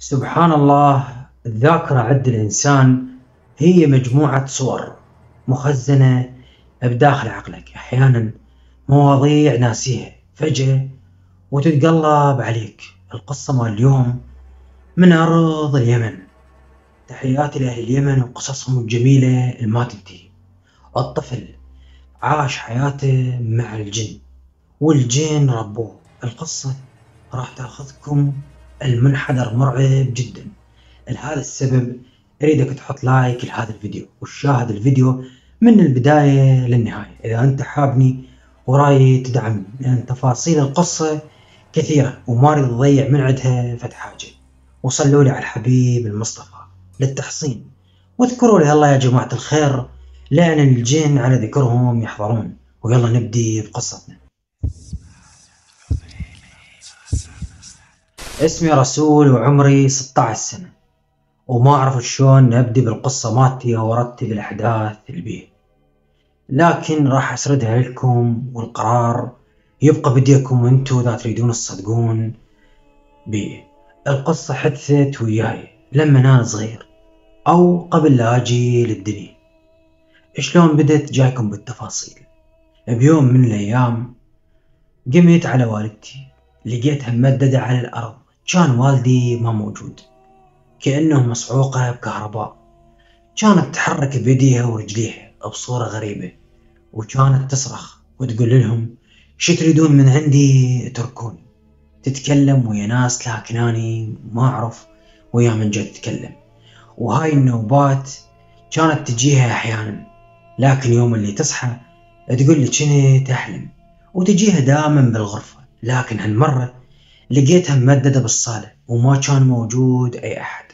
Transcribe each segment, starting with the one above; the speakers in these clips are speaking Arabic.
سبحان الله الذاكرة عند الإنسان هي مجموعة صور مخزنة بداخل عقلك. أحيانا مواضيع ناسيها فجأة وتتقلب عليك. القصة مال اليوم من أرض اليمن. تحياتي لأهل اليمن وقصصهم الجميلة الما تنتهي الطفل عاش حياته مع الجن والجن ربوه. القصة راح تأخذكم المنحدر مرعب جدا. لهذا السبب أريدك تحط لايك لهذا الفيديو وتشاهد الفيديو من البداية للنهاية. إذا أنت حابني ورايد تدعمني لأن تفاصيل القصة كثيرة وما أريد أضيع من عندها فد حاجة وصلوا لي على الحبيب المصطفى للتحصين. واذكروا لي الله يا جماعة الخير لأن الجن على ذكرهم يحضرون. ويلا نبدي بقصتنا. اسمي رسول وعمري 16 سنة. وما أعرف شلون نبدي بالقصة مالتي أو أرتب الأحداث اللي لكن راح أسردها لكم والقرار يبقى بديكم أنتو إذا تريدون تصدقون بيه القصة حدثت وياي لما أنا صغير أو قبل لا أجي للدنيا. شلون بدت جايكم بالتفاصيل. بيوم من الأيام قمت على والدتي لقيتها ممددة على الأرض. كان والدي ما موجود. كأنه مصعوقة بكهرباء. كانت تحرك بيديها ورجليها بصورة غريبة وكانت تصرخ وتقول لهم شو تريدون من عندي؟ اتركوني. تتكلم ويا ناس لكن اني ما أعرف ويا من جد تتكلم. وهاي النوبات كانت تجيها أحيانا لكن يوم اللي تصحى تقول لي كني تحلم؟ وتجيها دائما بالغرفة لكن هالمرة لقيتها ممددة بالصالة وما كان موجود أي أحد.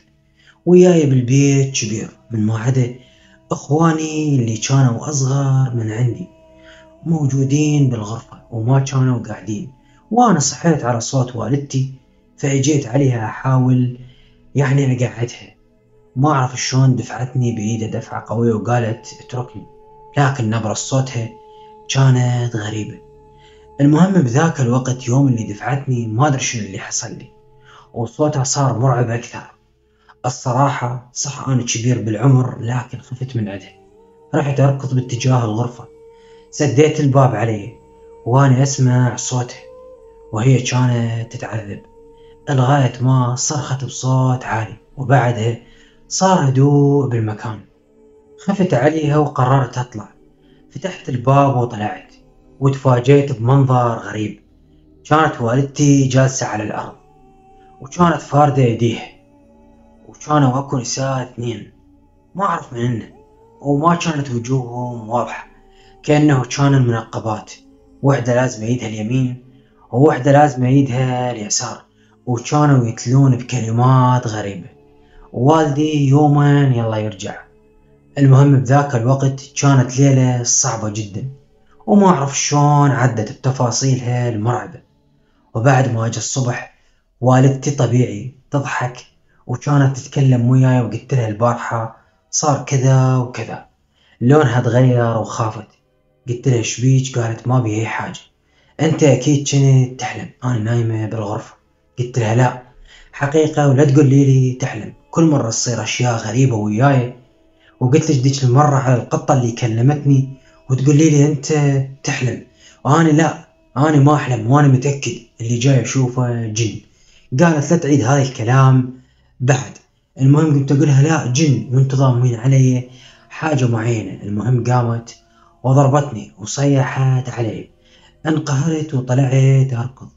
وياي بالبيت كبير. من ما عدا إخواني اللي كانوا أصغر من عندي موجودين بالغرفة وما كانوا قاعدين. وأنا صحيت على صوت والدتي فأجيت عليها أحاول يعني أقعدها. ما أعرف شلون دفعتني بإيدها دفعة قوية وقالت اتركني. لكن نبرة صوتها كانت غريبة. المهم بذاك الوقت يوم اللي دفعتني ما أدري شنو اللي حصل لي وصوتها صار مرعب أكثر. الصراحة صح أنا كبير بالعمر لكن خفت من عندها رحت أركض باتجاه الغرفة. سديت الباب علي وأنا أسمع صوتها وهي كانت تتعذب. لغاية ما صرخت بصوت عالي وبعدها صار هدوء بالمكان. خفت عليها وقررت أطلع. فتحت الباب وطلعت. وتفاجأت بمنظر غريب. كانت والدتي جالسة على الأرض وكانت فاردة يديها وكانوا أكو نساء اثنين. ما أعرف منهن وما كانت وجوههم واضحة كأنه كانوا منقبات وحدة لازمة ايدها اليمين ووحدة لازمة ايدها اليسار وكانوا يتلون بكلمات غريبة. والدي يوما يلا يرجع. المهم بذاك الوقت كانت ليلة صعبة جدا. وما أعرف شلون عدت بتفاصيلها المرعبة. وبعد ما أجى الصبح والدتي طبيعي تضحك وكانت تتكلم وياي وقلت لها البارحة صار كذا وكذا. لونها تغير وخافت. قلت لها شبيك قالت ما بي أي حاجة. أنت أكيد كنت تحلم. أنا نايمة بالغرفة. قلت لها لا. حقيقة ولا تقول لي, تحلم. كل مرة تصير أشياء غريبة وياي. وقلت لك ديك المرة على القطة اللي كلمتني وتقول لي أنت تحلم. وأنا لا أنا ما أحلم وأنا متأكد اللي جاي أشوفه جن. قالت لا تعيد هذا الكلام بعد. المهم قمت أقولها لا جن وأنتم ضامين علي؟ حاجة معينة. المهم قامت وضربتني وصيحت علي. انقهرت وطلعت أركض.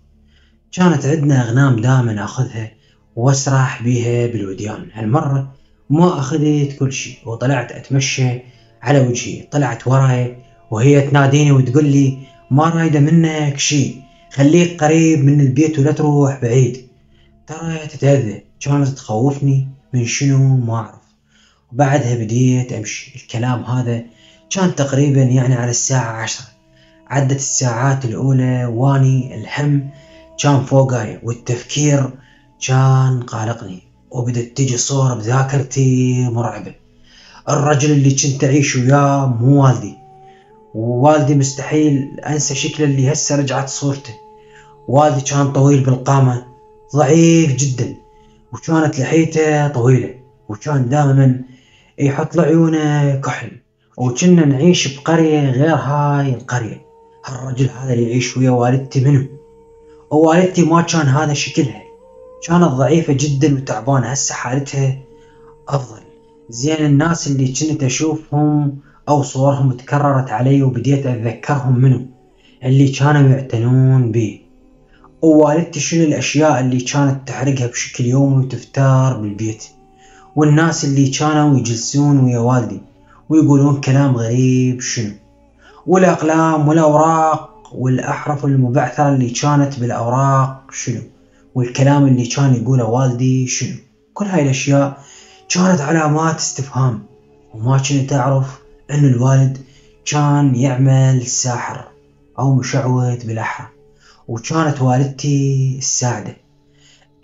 كانت عندنا أغنام دائما أخذها وأسرح بيها بالوديان. هالمرة ما أخذت كل شيء وطلعت أتمشى على وجهي. طلعت وراي وهي تناديني وتقول لي ما رايدة منك شيء خليك قريب من البيت ولا تروح بعيد. ترى تتأذى كانت تخوفني من شنو ما أعرف. وبعدها بديت أمشي. الكلام هذا كان تقريبا يعني على الساعة عشرة. عدت الساعات الأولى واني الهم كان فوقاي والتفكير كان قالقني وبدت تجي صور بذاكرتي مرعبة. الرجل اللي كنت أعيش وياه مو والدي. ووالدي مستحيل أنسى شكله اللي هسه رجعت صورته. والدي كان طويل بالقامة ضعيف جدا وكانت لحيته طويلة وكان دائما يحط لعيونه كحل وكنا نعيش بقرية غير هاي القرية. هالرجل هذا اللي يعيش ويا والدتي منه ووالدتي ما كان هذا شكلها. كانت ضعيفة جدا وتعبانة. هسه حالتها أفضل. زين الناس اللي كنت أشوفهم أو صورهم تكررت علي وبديت أتذكرهم منه اللي كانوا يعتنون بي ووالدتي شنو الأشياء اللي كانت تحرقها بشكل يومي وتفتار بالبيت؟ والناس اللي كانوا يجلسون ويا والدي ويقولون كلام غريب شنو؟ والأقلام والأوراق والأحرف المبعثرة اللي كانت بالأوراق شنو؟ والكلام اللي كان يقوله والدي شنو؟ كل هاي الأشياء كانت علامات استفهام. وما كنت أعرف أن الوالد كان يعمل ساحر أو مشعوذ بالأحرى وكانت والدتي الساعدة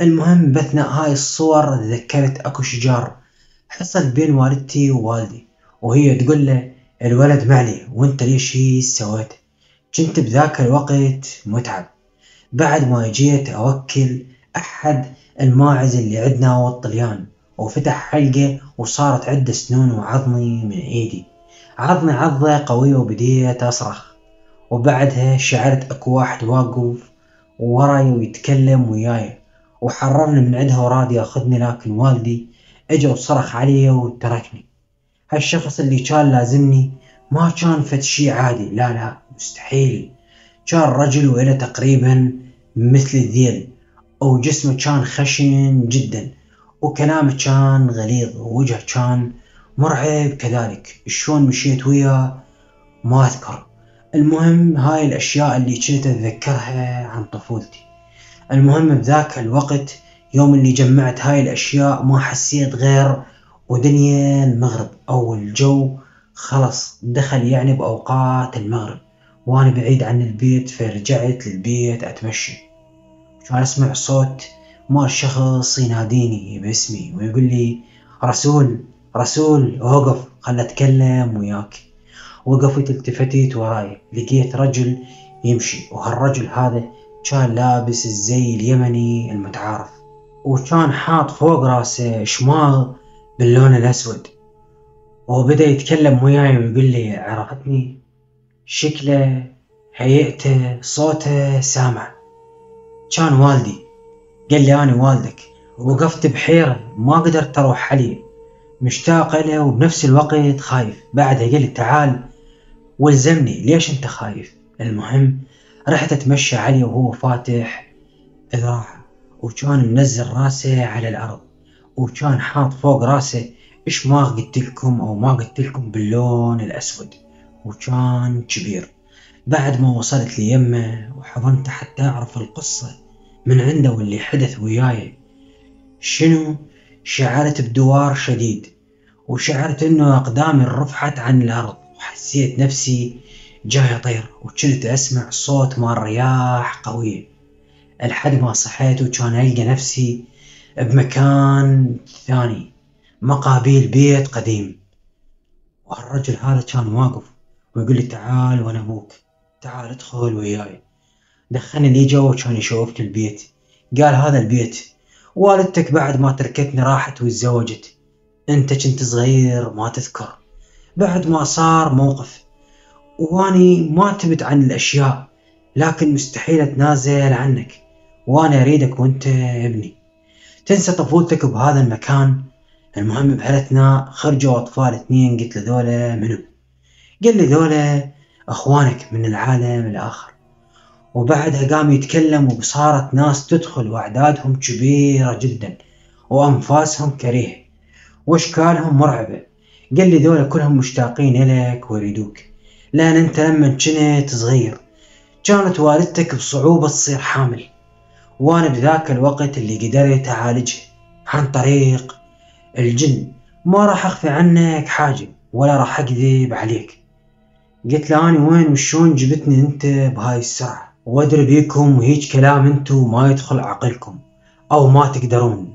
المهم بأثناء هاي الصور تذكرت أكو شجار حصل بين والدتي ووالدي وهي تقول له الولد معلي وأنت ليش هي سويته كنت بذاك الوقت متعب. بعد ما جيت أوكل أحد الماعز اللي عندنا والطليان وفتح حلقة وصارت عنده سنون وعظمي من ايدي عضني عضة قوية وبديت أصرخ وبعدها شعرت أكو واحد واقف وراي ويتكلم وياي. وحررني من عندها وراد ياخذني لكن والدي إجا وصرخ علي وتركني. هالشخص اللي كان لازمني ما كان فد شي عادي. لا لا مستحيل. كان رجل وإله تقريبا مثل الذيل وجسمه كان خشن جدا وكلامه كان غليظ ووجهه كان مرعب كذلك. شلون مشيت وياه ما أذكر. المهم هاي الأشياء اللي كنت أتذكرها عن طفولتي. المهم بذاك الوقت يوم اللي جمعت هاي الأشياء ما حسيت غير ودنيا المغرب. أو الجو خلص دخل يعني بأوقات المغرب. وأنا بعيد عن البيت فرجعت للبيت أتمشى. كان أسمع صوت مال شخص يناديني باسمي ويقول لي رسول رسول اوقف خل أتكلم وياك. وقفت التفتيت وراي. لقيت رجل يمشي. وهالرجل هذا كان لابس الزي اليمني المتعارف؟ وكان حاط فوق راسه شماغ باللون الأسود. وبدأ يتكلم وياي ويقول لي عرفتني؟ شكله هيئته صوته سامع كان والدي. قال لي أنا والدك. وقفت بحيرة. ما قدرت أروح عليه. مشتاق له وبنفس الوقت خايف. بعدها قال لي تعال وإلزمني ليش أنت خايف؟ المهم رحت أتمشى عليه وهو فاتح ذراعه وكان منزل رأسه على الأرض وكان حاط فوق رأسه إيش ما قلت لكم أو ما قلت لكم باللون الأسود وكان كبير. بعد ما وصلت ليمه وحضنته حتى أعرف القصة من عنده واللي حدث وياي شنو؟ شعرت بدوار شديد. وشعرت إنه أقدامي رفعت عن الأرض. وحسيت نفسي جاي أطير وكنت أسمع صوت مال رياح قوية لحد ما صحيت وكان ألقى نفسي بمكان ثاني مقابيل بيت قديم. والرجل هذا كان واقف ويقول لي تعال وأنا أبوك تعال ادخل وياي. دخلني لي جوا وكان يشوفت البيت. قال هذا البيت والدتك بعد ما تركتني راحت وتزوجت. انت كنت صغير ما تذكر. بعد ما صار موقف واني ما تبت عن الأشياء لكن مستحيل أتنازل عنك. وأنا أريدك وأنت ابني. تنسى طفولتك بهذا المكان. المهم بهالاثناء خرجوا أطفال اثنين قلت له ذولا منو؟ قال لي ذولا أخوانك من العالم الآخر. وبعدها قام يتكلم وصارت ناس تدخل وأعدادهم كبيرة جدا وأنفاسهم كريهة. واشكالهم مرعبة؟ قال لي ذولا كلهم مشتاقين إليك ويريدوك. لأن أنت لما كنت صغير كانت والدتك بصعوبة تصير حامل. وأنا بذاك الوقت اللي قدرت أعالجها عن طريق الجن. ما راح أخفي عنك حاجة ولا راح أكذب عليك. قلت له أنا وين وشون جبتني أنت بهاي السرعة؟ وأدري بيكم وهيج كلام أنتو ما يدخل عقلكم أو ما تقدرون.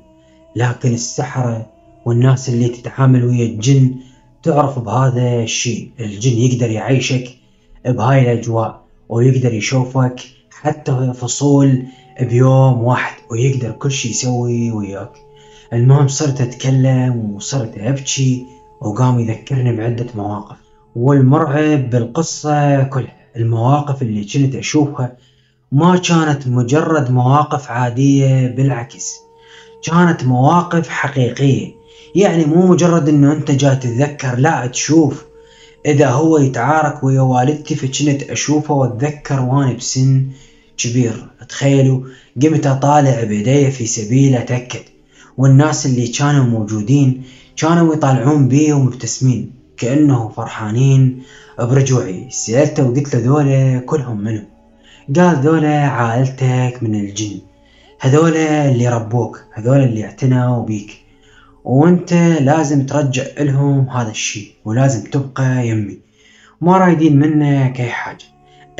لكن السحرة والناس اللي تتعامل ويا الجن تعرف بهذا الشيء. الجن يقدر يعيشك بهاي الأجواء ويقدر يشوفك حتى فصول بيوم واحد ويقدر كل شيء يسوي وياك. المهم صرت أتكلم وصرت أبكي وقام يذكرني بعدة مواقف. والمرعب بالقصة كلها. المواقف اللي كنت أشوفها ما كانت مجرد مواقف عادية بالعكس كانت مواقف حقيقية. يعني مو مجرد إنه أنت جاي تتذكر لا تشوف. إذا هو يتعارك ويا والدتي فكنت أشوفه وأتذكر وأنا بسن كبير. تخيلوا قمت أطالع بيدي في سبيل أتأكد. والناس اللي كانوا موجودين كانوا يطالعون بي ومبتسمين كأنه فرحانين برجوعي. سألته وقلت له ذولا كلهم منو؟ قال ذولا عائلتك من الجن. هذولا اللي ربوك. هذولا اللي اعتنوا بيك. وانت لازم ترجع لهم هذا الشي ولازم تبقى يمي. ما رايدين منك اي حاجة.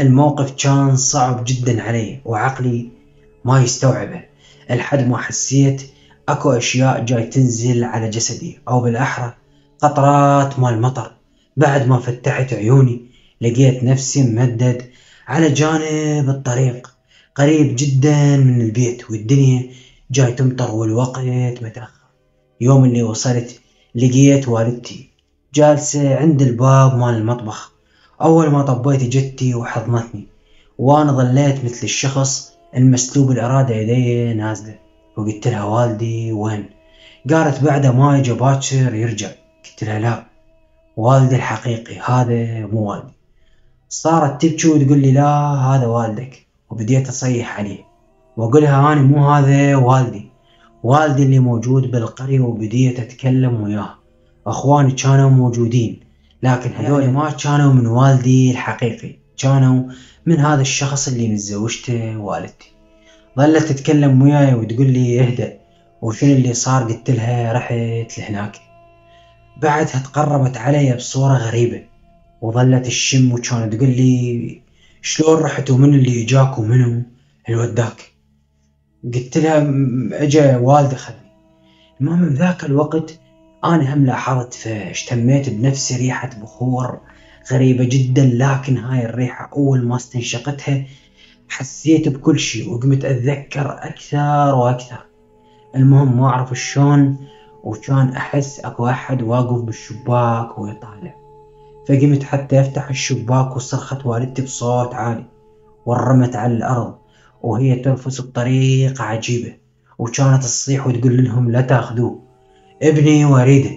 الموقف كان صعب جدا علي وعقلي ما يستوعبه. لحد ما حسيت أكو أشياء جاي تنزل على جسدي أو بالأحرى قطرات مال مطر بعد ما فتحت عيوني لقيت نفسي ممدد على جانب الطريق. قريب جدا من البيت والدنيا جاي تمطر والوقت متأخر. يوم اللي وصلت لقيت والدتي جالسة عند الباب مال المطبخ. أول ما طبيت جتي وحضنتني وأنا ظليت مثل الشخص المسلوب الإرادة يدي نازلة. وقلت لها والدي وين؟ قالت بعد ما يجي باكر يرجع. قلت لها لا والدي الحقيقي هذا مو والدي. صارت تبكي وتقول لي لا هذا والدك. وبديت أصيح عليه وأقولها أنا مو هذا والدي. والدي اللي موجود بالقرية وبديت أتكلم وياه. أخواني كانوا موجودين لكن هذول ما كانوا من والدي الحقيقي كانوا من هذا الشخص اللي متزوجته والدتي. ظلت تتكلم وياي وتقول لي اهدأ وشنو اللي صار؟ قلت لها رحت لهناك. بعدها تقربت علي بصورة غريبة وظلت الشم وكانت تقول لي شلون رحت ومن اللي اجاك ومنو؟ اللي وداك قلت لها اجا والدي خذني المهم بذاك الوقت أنا هم لاحظت فاشتميت بنفسي ريحة بخور غريبة جدا لكن هاي الريحة أول ما استنشقتها حسيت بكل شيء وقمت أتذكر أكثر وأكثر. المهم ما أعرف شلون وكان أحس أكو أحد واقف بالشباك ويطالع. فقمت حتى أفتح الشباك وصرخت والدتي بصوت عالي ورمت على الأرض. وهي ترفس بطريقة عجيبة. وكانت تصيح وتقول لهم لا تاخذوه. ابني واريده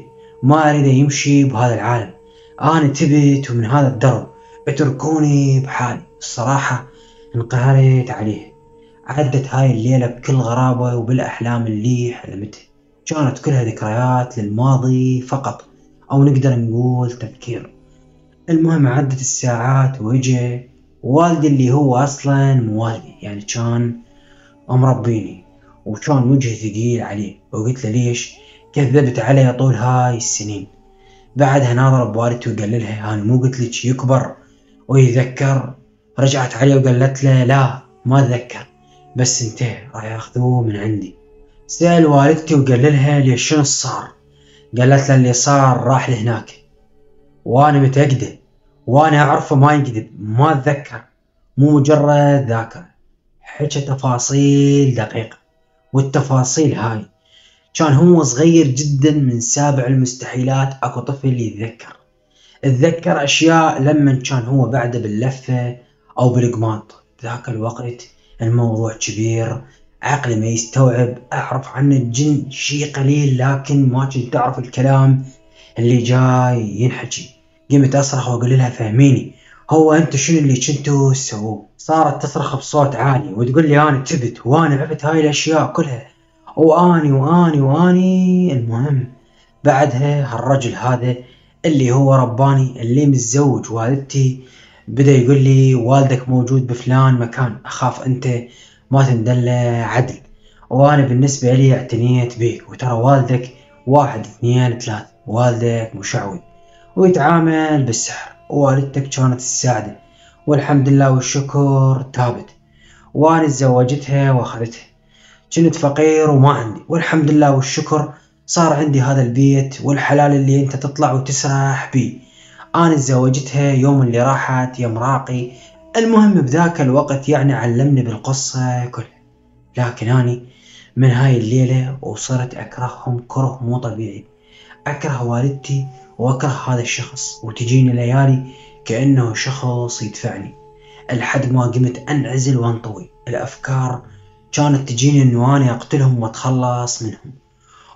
ما اريده يمشي بهذا العالم. أنا تبت من هذا الدرب. اتركوني بحالي. الصراحة انقهرت عليه. عدت هاي الليلة بكل غرابة وبالأحلام اللي حلمتها كانت كلها ذكريات للماضي فقط أو نقدر نقول تذكير المهم عدت الساعات وجه والدي اللي هو أصلا مو والدي يعني كان مربيني وكان وجهي ثقيل عليه. وقلت له ليش؟ كذبت علي طول هاي السنين. بعدها ناظر بوالدتي وقال لها أنا مو قلت لك يكبر ويذكر. رجعت عليه وقالت له لا ما أتذكر بس انتهى راح ياخذوه من عندي. سأل والدتي وقال لها ليش شنو صار؟ قالت له اللي صار راح لهناك. وأنا متأكدة وأنا اعرفه ما يكذب ما أتذكر. مو مجرد ذاكرة حكى تفاصيل دقيقة والتفاصيل هاي. كان هو صغير جدا من سابع المستحيلات أكو طفل يتذكر. اتذكر أشياء لما كان هو بعده باللفة أو بالقماط. ذاك الوقت الموضوع كبير عقلي ما يستوعب. أعرف عن الجن شي قليل لكن ما كنت أعرف الكلام اللي جاي ينحكي. قمت اصرخ واقول لها فهميني هو أنتو شنو اللي كنتوا تسووه؟ صارت تصرخ بصوت عالي وتقول لي أنا تبت وأنا عرفت هاي الأشياء كلها. وأني وأني وأني المهم بعدها هالرجل هذا اللي هو رباني اللي متزوج والدتي بدأ يقول لي والدك موجود بفلان مكان أخاف أنت ما تندله عدل. وأنا بالنسبة لي اعتنيت بيك وترى والدك واحد اثنين ثلاث والدك مشعوذ. ويتعامل بالسحر. ووالدتك كانت تساعده. والحمد لله والشكر تابت. وأنا تزوجتها واخذتها كنت فقير وما عندي. والحمد لله والشكر صار عندي هذا البيت والحلال اللي انت تطلع وتسرح بيه. أنا تزوجتها يوم اللي راحت يا مراقي المهم بذاك الوقت يعني علمني بالقصة كلها. لكن اني من هاي الليلة وصرت أكرههم كره مو طبيعي. أكره والدتي وأكره هذا الشخص وتجيني ليالي كأنه شخص يدفعني. لحد ما قمت أنعزل وأنطوي. الأفكار كانت تجيني إنه أنا أقتلهم وأتخلص منهم.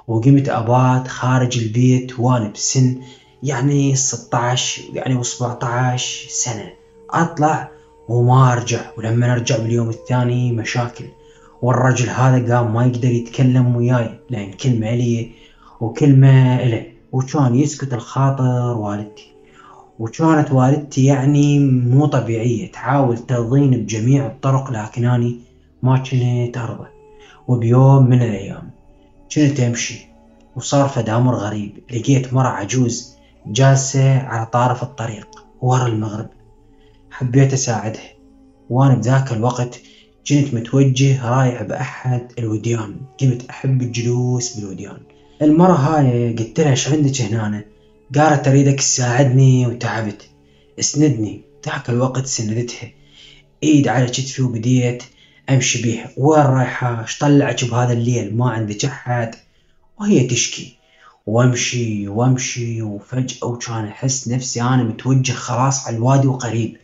وقمت أبات خارج البيت وأنا بسن يعني 16 يعني و17 سنة. أطلع وما أرجع. ولما أرجع باليوم الثاني مشاكل. والرجل هذا قام ما يقدر يتكلم وياي لأن كلمة إلي وكلمة إله وكان يسكت الخاطر والدتي. وكانت والدتي يعني مو طبيعية تحاول ترضيني بجميع الطرق لكن أني ما كنت أرضى. وبيوم من الأيام كنت أمشي وصار فد أمر غريب. لقيت مرة عجوز جالسة على طارف الطريق ورا المغرب. حبيت أساعدها وأنا بذاك الوقت كنت متوجه رايح بأحد الوديان. قمت أحب الجلوس بالوديان. المرة هاي قلت لها إيش عندك هنا؟ قالت أريدك تساعدني. وتعبت. اسندني ذاك الوقت سندتها. إيد على كتفي وبديت أمشي بيها. وين رايحة؟ إيش طلعك بهذا الليل؟ ما عندك أحد. وهي تشكي. وأمشي وأمشي وفجأة وكان أحس نفسي أنا متوجه خلاص على الوادي وقريب.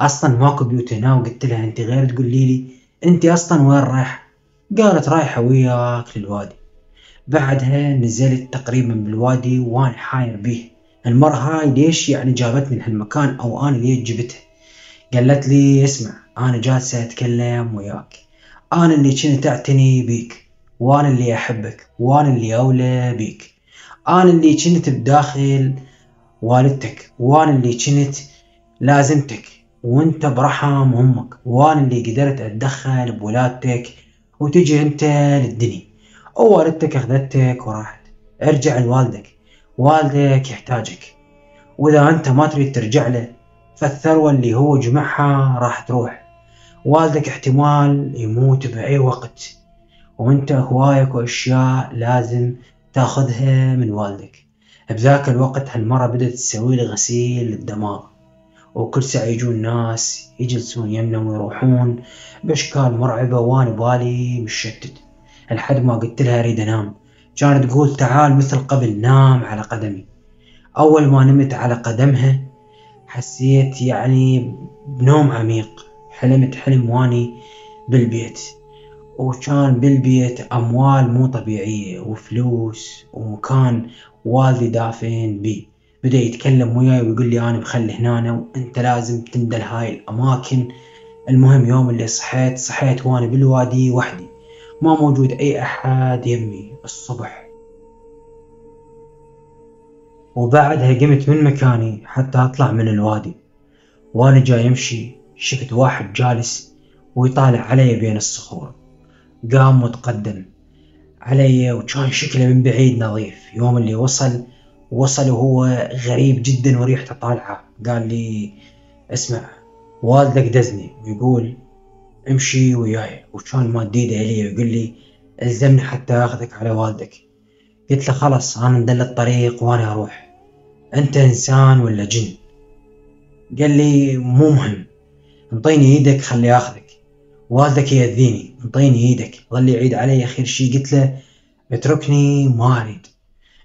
أصلا ماكو بيوت هنا. وقلت لها أنت غير تقولي لي أنت أصلا وين رايحة؟ قالت رايحة وياك للوادي. بعدها نزلت تقريبا بالوادي وأنا حاير بيه. المرة هاي ليش يعني جابتني لهالمكان أو أنا ليش جبتها قالت لي اسمع أنا جالسة أتكلم وياك. أنا اللي كنت أعتني بيك وأنا اللي أحبك وأنا اللي أولى بيك. أنا اللي كنت بداخل والدتك وأنا اللي كنت لازمتك. وأنت برحم أمك وأنا اللي قدرت أتدخل بولادتك وتجي أنت للدنيا. ووالدتك أخذتك وراحت. ارجع لوالدك والدك. يحتاجك. وإذا أنت ما تريد ترجع له فالثروة اللي هو جمعها راح تروح. والدك احتمال يموت بأي وقت. وأنت هوايك وأشياء لازم تأخذها من والدك. بذاك الوقت هالمرة بدأت تسوي لي غسيل للدماغ. وكل ساعة يجون ناس يجلسون يمنا ويروحون بأشكال مرعبة وأنا بالي مشتت. لحد ما قلت لها أريد أنام. كانت تقول تعال مثل قبل نام على قدمي. أول ما نمت على قدمها حسيت يعني بنوم عميق. حلمت حلم واني بالبيت. وكان بالبيت أموال مو طبيعية وفلوس ومكان والدي دافن بي. بدأ يتكلم وياي ويقول لي أنا مخلي هنا وأنت لازم تندل هاي الأماكن. المهم يوم اللي صحيت صحيت وأنا بالوادي وحدي. ما موجود أي أحد يمي الصبح. وبعدها قمت من مكاني حتى أطلع من الوادي. وأنا جاي أمشي شفت واحد جالس ويطالع علي بين الصخور. قام وتقدم علي وكان شكله من بعيد نظيف. يوم اللي وصل وصل وهو غريب جدا وريحته طالعة. قال لي اسمع والدك دزني. ويقول امشي وياي. وكان ماد ايده علي ويقول لي الزمني حتى أخذك على والدك. قلت له خلاص أنا مدل الطريق وأنا أروح. أنت إنسان ولا جن؟ قال لي مو مهم. انطيني إيدك خلي أخذك. والدك يأذيني انطيني إيدك. ظل يعيد علي. آخر شي قلت له اتركني ما أريد.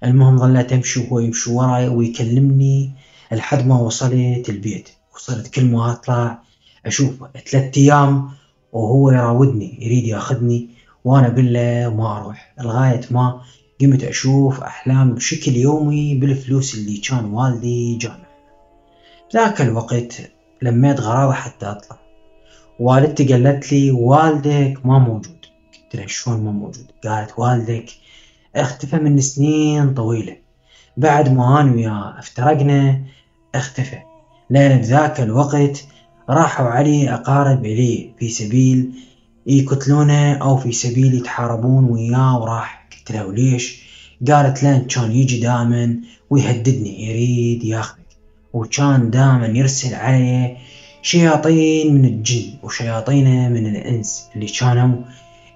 المهم ظليت أمشي وهو يمشي وراي ويكلمني لحد ما وصلت البيت. وصلت كل ما أطلع اشوفه ثلاث أيام وهو يراودني يريد ياخذني وأنا أقول له ما أروح. لغاية ما قمت أشوف أحلام بشكل يومي بالفلوس اللي كان والدي جامع ذاك الوقت لميت غراضة حتى أطلع. والدتي قالت لي والدك ما موجود. قلت لها شلون ما موجود؟ قالت والدك اختفى من سنين طويلة. بعد ما أنا وياه افترقنا اختفى. لأن بذاك الوقت راحوا عليه أقارب إليه في سبيل يقتلونه أو في سبيل يتحاربون وياه وراح قلت له وليش قالت لأن كان يجي دائما ويهددني يريد ياخذك وكان دائما يرسل علي شياطين من الجن وشياطين من الإنس اللي كانوا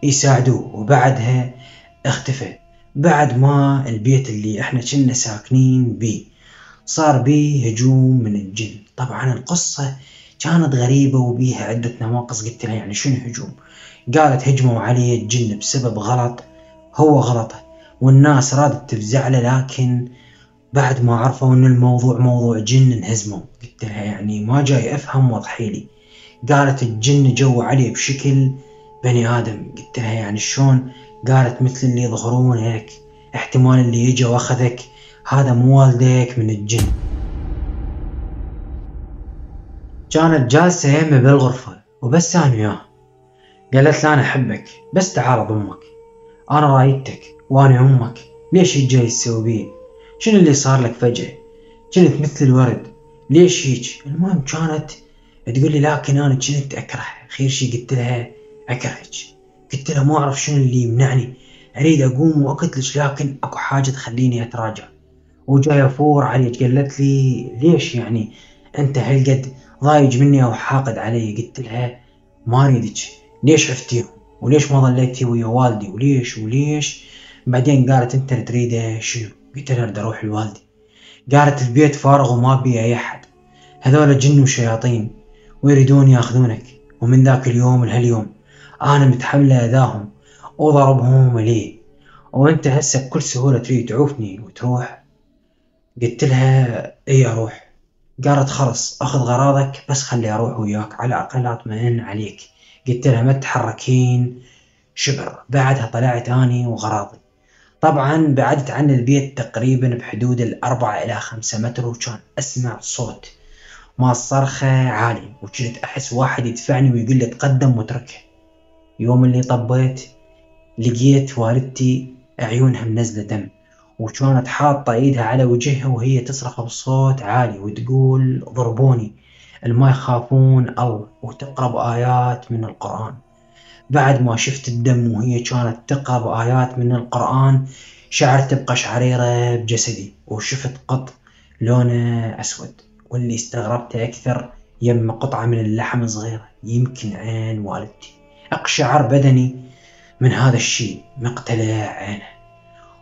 يساعدوه. وبعدها اختفى. بعد ما البيت اللي إحنا كنا ساكنين بيه صار بيه هجوم من الجن. طبعا القصة كانت غريبة وبيها عدة نواقص قلت لها يعني شنو هجوم قالت هجموا عليه الجن بسبب غلط. هو غلطه والناس رادت تفزع له لكن بعد ما عرفوا ان الموضوع موضوع جن انهزموا. قلت لها يعني ما جاي أفهم وضحي لي. قالت الجن جو علي بشكل بني آدم. قلت لها يعني شلون؟ قالت مثل اللي يظهرون هيك احتمال اللي يجي وأخذك هذا مو والديك من الجن. كانت جالسة يمي بالغرفة وبس أنا وياه قالت له أنا أحبك بس تعال ضمك أنا رايدتك وأنا أمك. ليش هيك جاي تسوي شنو اللي صار لك فجأة؟ كنت مثل الورد. ليش هيك؟ المهم كانت تقول لي لكن أنا كنت أكره. خير شي قلت لها أكرهك. قلت لها ما أعرف شنو اللي يمنعني. أريد أقوم وأقتلك لكن أكو حاجة تخليني أتراجع. وجاي أفور عليك. قالت لي ليش يعني أنت هالقد ضايج مني أو حاقد علي. قلت لها ما أريدك. ليش عفتيهم وليش ما ظليتي ويا والدي؟ وليش؟ وليش؟ بعدين قالت أنت تريده شنو قلت لها بدي أروح لوالدي. قالت البيت فارغ وما بي أي أحد. هذول جن وشياطين ويريدون ياخذونك. ومن ذاك اليوم لهاليوم أنا متحملة أذاهم وضربهم لي. وأنت هسه بكل سهولة تريد تعوفني وتروح؟ قلت لها إي أروح. قالت خلص أخذ غراضك بس خلي أروح وياك على الأقل أطمئن عليك. قلت لها ما تتحركين شبر. بعدها طلعت أني وغراضي. طبعا بعدت عن البيت تقريبا بحدود الأربعة إلى خمسة متر وكان أسمع صوت ما الصرخة عالي وكنت أحس واحد يدفعني ويقول لي تقدم واتركه يوم اللي طبيت لقيت والدتي عيونها منزلة دم. وكانت حاطة إيدها على وجهها وهي تصرخ بصوت عالي وتقول ضربوني. الما يخافون الله وتقرا بآيات من القرآن. بعد ما شفت الدم وهي كانت تقرا بآيات من القرآن شعرت بقشعريرة بجسدي وشفت قط لونه أسود واللي استغربته أكثر يم قطعة من اللحم صغيرة يمكن عين والدتي. أقشعر بدني من هذا الشيء مقتله عينه.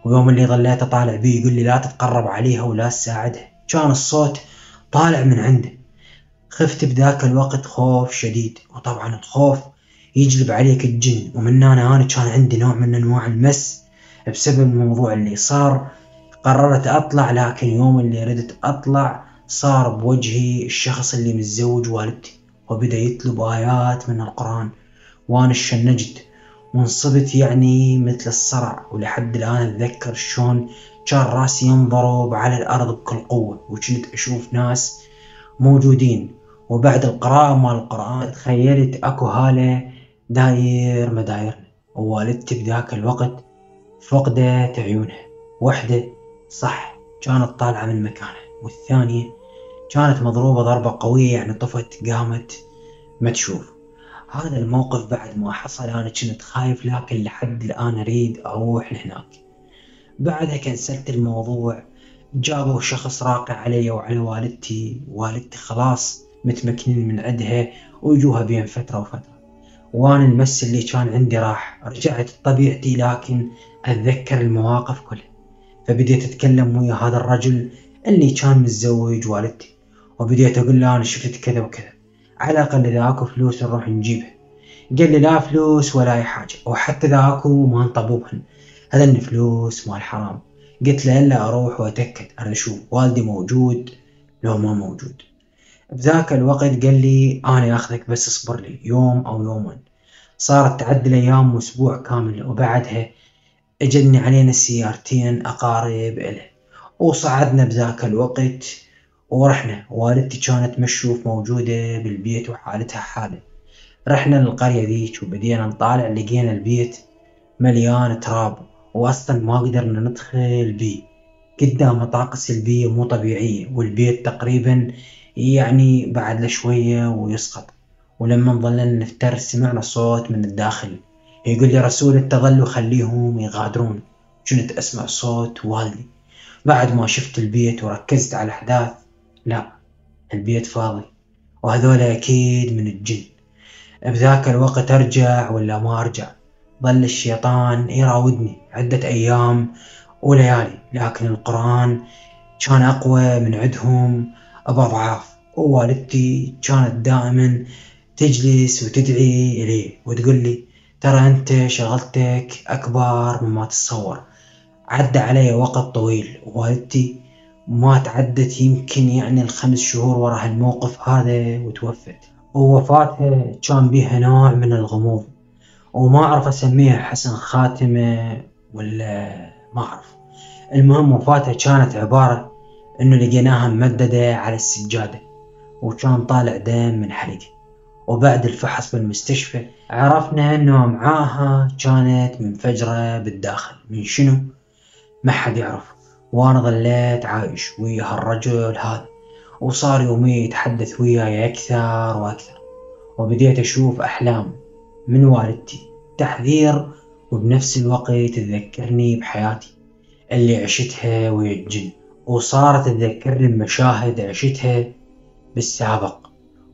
ويوم اللي ظليت اطالع بيه يقول لي لا تتقرب عليها ولا تساعدها كان الصوت طالع من عنده. خفت بذاك الوقت خوف شديد. وطبعا الخوف يجلب عليك الجن. ومن هنا أنا كان عندي نوع من أنواع المس بسبب الموضوع اللي صار. قررت أطلع لكن يوم اللي ردت أطلع صار بوجهي الشخص اللي متزوج والدتي. وبدأ يطلب آيات من القرآن. وأنا شنجت وانصبت يعني مثل الصرع ولحد الآن أتذكر شلون كان راسي ينضرب على الأرض بكل قوة وكنت أشوف ناس موجودين. وبعد القراءة مال القرآن تخيلت أكو هالة داير مدايرنا. ووالدتي بذاك الوقت فقدت عيونها. وحدة صح كانت طالعة من مكانها. والثانية كانت مضروبة ضربة قوية يعني طفت قامت ما تشوف. هذا الموقف بعد ما حصل أنا كنت خايف لكن لحد الآن أريد أروح لهناك. بعدها كنسلت الموضوع جابوا شخص راقع علي وعلى والدتي. والدتي خلاص متمكنين من عندها ويجوها بين فترة وفترة. وأنا المس اللي كان عندي راح رجعت طبيعتي لكن أتذكر المواقف كلها. فبديت أتكلم ويا هذا الرجل اللي كان متزوج والدتي. وبديت أقول له أنا شفت كذا وكذا. على الأقل إذا أكو فلوس نروح نجيبها قال لي لا فلوس ولا أي حاجة وحتى إذا أكو ما نطببهن هذا فلوس مال حرام. قلت له إلا أروح وأتأكد أنا أشوف والدي موجود لو ما موجود. بذاك الوقت قال لي أنا أخذك بس اصبر لي يوم أو يومين. صارت تعدي الأيام وأسبوع كامل وبعدها إجتني علينا سيارتين أقارب إله وصعدنا بذاك الوقت ورحنا. والدتي كانت مشوف موجودة بالبيت وحالتها حالة. رحنا للقرية ذيك وبدينا نطالع لقينا البيت مليان تراب واصلا ما قدرنا ندخل بيه. قدامه طاقة سلبية مو طبيعية والبيت تقريبا يعني بعد لشوية ويسقط. ولما ظلنا نفتر سمعنا صوت من الداخل. يقول لي رسول انت ظلوا خليهم يغادرون. كنت أسمع صوت والدي. بعد ما شفت البيت وركزت على الأحداث لا البيت فاضي. وهذول أكيد من الجن. بذاك الوقت أرجع ولا ما أرجع؟ ظل الشيطان يراودني عدة أيام وليالي لكن القرآن كان أقوى من عندهم بأضعاف. ووالدتي كانت دائما تجلس وتدعي إلي وتقول لي ترى أنت شغلتك أكبر مما تتصور. عدى علي وقت طويل. ووالدتي ما تعدت يمكن يعني الخمس شهور ورا هالموقف هذا وتوفت. ووفاتها كان بيها نوع من الغموض. وما أعرف أسميها حسن خاتمة ولا ما أعرف. المهم وفاتها كانت عبارة إنه لقيناها ممددة على السجادة. وكان طالع دم من حلقها وبعد الفحص بالمستشفى عرفنا إنه أمعاها كانت منفجرة بالداخل. من شنو؟ ما حد يعرف وأنا ظليت عايش ويا هالرجل هذا وصار يوميا يتحدث وياي أكثر وأكثر وبديت أشوف أحلام من والدتي تحذير وبنفس الوقت تذكرني بحياتي اللي عشتها ويا الجن وصارت تذكرني بمشاهد عشتها بالسابق.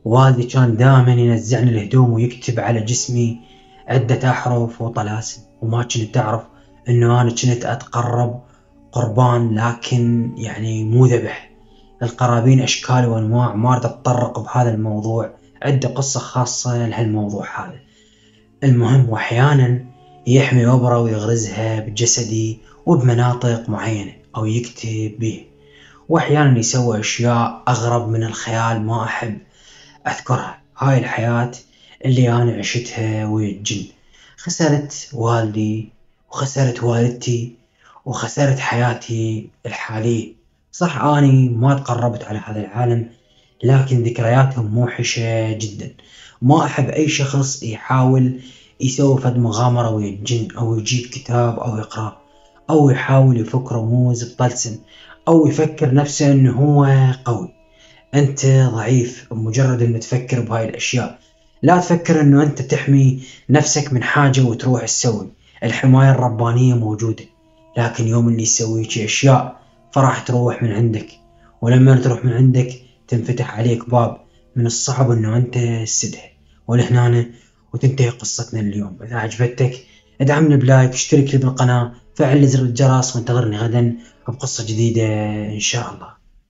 والدي كان دائما ينزعني الهدوم ويكتب على جسمي عدة أحرف وطلاسم وما كنت تعرف إنه أنا كنت أتقرب قربان لكن يعني مو ذبح. القرابين أشكال وأنواع ما أريد أتطرق بهذا الموضوع. عنده قصة خاصة لهالموضوع هذا. المهم وأحيانا يحمي إبرة ويغرزها بجسدي وبمناطق معينة أو يكتب به. وأحيانا يسوي أشياء أغرب من الخيال ما أحب أذكرها. هاي الحياة اللي أنا عشتها ويا الجن. خسرت والدي وخسرت والدتي وخسرت حياتي الحالية. صح أني ما تقربت على هذا العالم لكن ذكرياتهم موحشة جدا. ما أحب أي شخص يحاول يسوي فد مغامرة ويا الجن أو يجيب كتاب أو يقرأ أو يحاول يفك رموز بطلسم أو يفكر نفسه إنه هو قوي. أنت ضعيف بمجرد إنه تفكر بهاي الأشياء. لا تفكر إنه أنت تحمي نفسك من حاجة وتروح تسوي. الحماية الربانية موجودة. لكن يوم اللي يسوي شي أشياء فراح تروح من عندك. ولما تروح من عندك تنفتح عليك باب من الصعب إنه أنت تسدها ولهنا وتنتهي قصتنا اليوم. إذا عجبتك ادعمني بلايك اشترك لي بالقناة فعل زر الجرس وانتظرني غدا بقصة جديدة إن شاء الله.